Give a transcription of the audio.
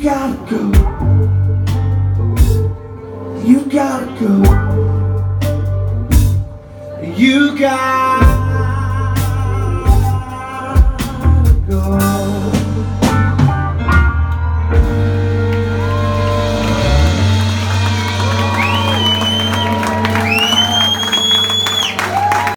You gotta go. You gotta go. You gotta